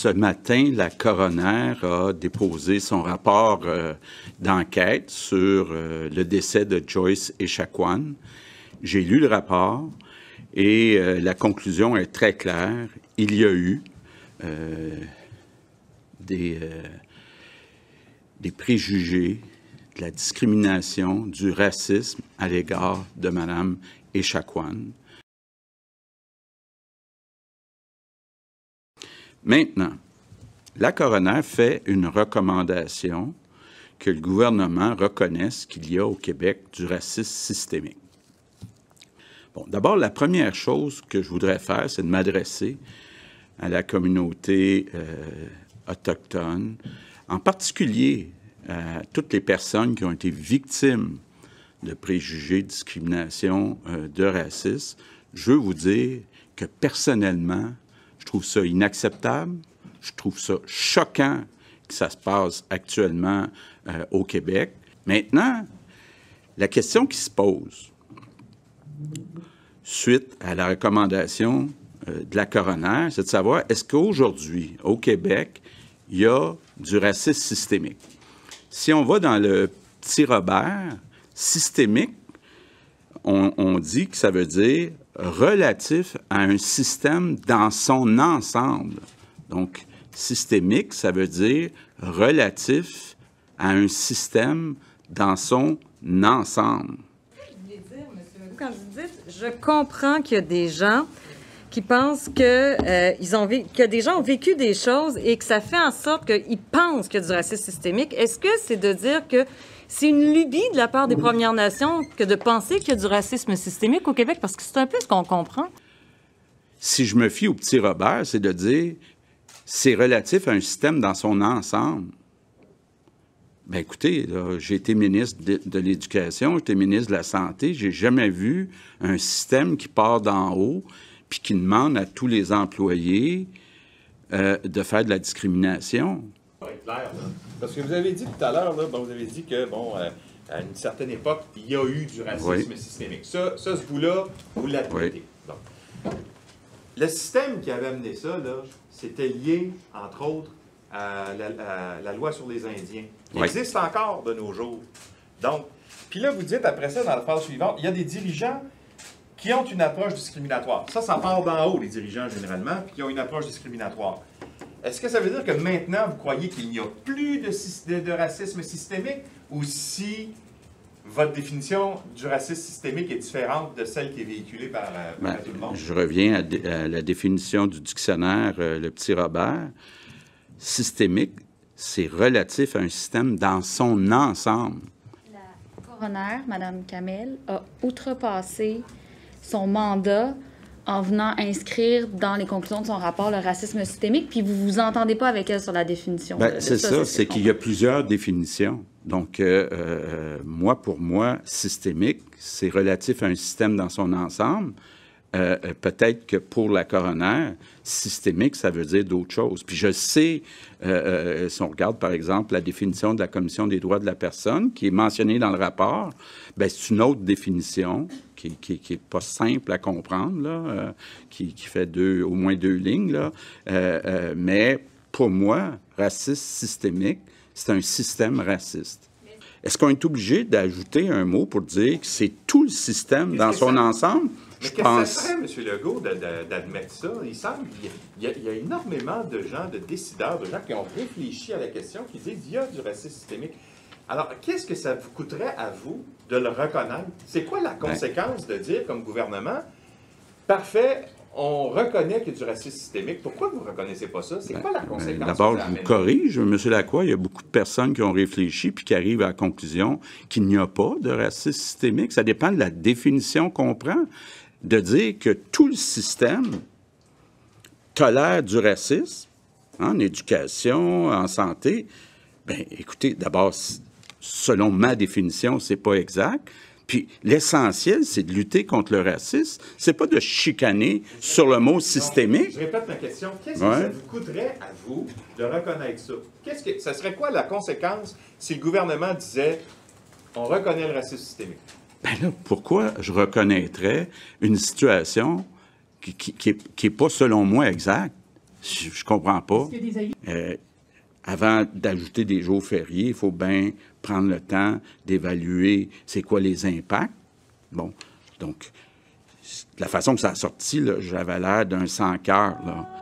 ce matin, la coroner a déposé son rapport euh, d'enquête sur euh, le décès de Joyce Echaquan. J'ai lu le rapport et euh, la conclusion est très claire. Il y a eu des, préjugés, de la discrimination, du racisme à l'égard de Mme Echaquan. Maintenant, la coroner fait une recommandation que le gouvernement reconnaisse qu'il y a au Québec du racisme systémique. Bon, d'abord, la première chose que je voudrais faire, c'est de m'adresser à la communauté euh, autochtone, en particulier à toutes les personnes qui ont été victimes de préjugés, de discrimination, euh, de racisme. Je veux vous dire que personnellement, trouve ça inacceptable. Je trouve ça choquant que ça se passe actuellement euh, au Québec. Maintenant, la question qui se pose, suite à la recommandation euh, de la coroner, c'est de savoir est-ce qu'aujourd'hui, au Québec, il y a du racisme systémique? Si on va dans le petit Robert, systémique, on dit que ça veut dire relatif à un système dans son ensemble. Donc, systémique, ça veut dire relatif à un système dans son ensemble. Quand vous dites, je comprends qu'il y a des gens qui pensent que, euh, ils ont que des gens ont vécu des choses et que ça fait en sorte qu'ils pensent qu'il y a du racisme systémique. Est-ce que c'est de dire que c'est une lubie de la part des Premières Nations que de penser qu'il y a du racisme systémique au Québec, parce que c'est un peu ce qu'on comprend. Si je me fie au petit Robert, c'est de dire c'est relatif à un système dans son ensemble. Bien, écoutez, j'ai été ministre de, l'Éducation, j'ai été ministre de la Santé, j'ai jamais vu un système qui part d'en haut puis qui demande à tous les employés euh, de faire de la discrimination. Parce que vous avez dit tout à l'heure, vous avez dit que, bon, euh, à une certaine époque, il y a eu du racisme systémique. Ça, ça, ce bout-là, vous l'admettez. Le système qui avait amené ça, c'était lié, entre autres, à la, loi sur les Indiens, qui existe encore de nos jours. Donc, puis là, vous dites après ça, dans la phrase suivante, il y a des dirigeants qui ont une approche discriminatoire. Ça, ça part d'en haut, les dirigeants, généralement, puis qui ont une approche discriminatoire. Est-ce que ça veut dire que maintenant, vous croyez qu'il n'y a plus de, de, racisme systémique ou si votre définition du racisme systémique est différente de celle qui est véhiculée par, euh, ben, tout le monde? Je reviens à, la définition du dictionnaire euh, Le Petit Robert. Systémique, c'est relatif à un système dans son ensemble. La coroner, Mme Kamel, a outrepassé son mandat en venant inscrire dans les conclusions de son rapport le racisme systémique, puis vous vous entendez pas avec elle sur la définition. Ben, c'est ça, c'est qu'il y a plusieurs définitions. Donc, euh, euh, moi, pour moi, systémique, c'est relatif à un système dans son ensemble. Euh, peut-être que pour la coroner, systémique, ça veut dire d'autres choses. Puis je sais, si on regarde par exemple la définition de la Commission des droits de la personne, qui est mentionnée dans le rapport, ben, c'est une autre définition qui n'est pas simple à comprendre, là, euh, qui, fait deux, au moins deux lignes. Là. Euh, euh, mais pour moi, raciste systémique, c'est un système raciste. Est-ce qu'on est obligé d'ajouter un mot pour dire que c'est tout le système dans son ensemble? Mais qu'est-ce que ça serait, M. Legault, d'admettre ça? Il semble qu'il y, y, a énormément de gens, de décideurs, de gens qui ont réfléchi à la question, qui disent qu'il y a du racisme systémique. Alors, qu'est-ce que ça vous coûterait à vous de le reconnaître? C'est quoi la ben. conséquence de dire, comme gouvernement, parfait, on reconnaît qu'il y a du racisme systémique. Pourquoi vous ne reconnaissez pas ça? C'est ben, quoi la ben, conséquence? D'abord, je vous corrige, M. Lacroix, il y a beaucoup de personnes qui ont réfléchi puis qui arrivent à la conclusion qu'il n'y a pas de racisme systémique. Ça dépend de la définition qu'on prend. De dire que tout le système tolère du racisme, en éducation, en santé, bien, écoutez, d'abord, selon ma définition, c'est pas exact. Puis l'essentiel, c'est de lutter contre le racisme. C'est pas de chicaner sur le mot systémique. je répète ma question. Qu'est-ce que ça vous coûterait à vous de reconnaître ça? Qu'est-ce que ça serait quoi la conséquence si le gouvernement disait on reconnaît le racisme systémique? Ben là, pourquoi je reconnaîtrais une situation qui n'est pas, selon moi, exacte? Je, je comprends pas. Euh, avant d'ajouter des jours fériés, il faut bien prendre le temps d'évaluer c'est quoi les impacts. Bon, donc, la façon que ça a sorti, j'avais l'air d'un sans cœur, là.